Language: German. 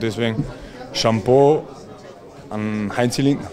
Deswegen Shampoo an Heinz Lindner.